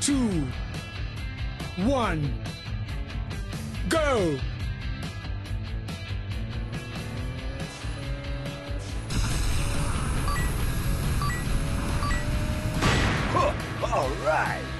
Two, one, go! All right.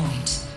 Checkpoint.